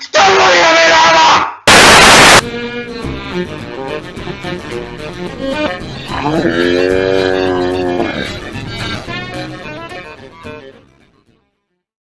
人もやめろ。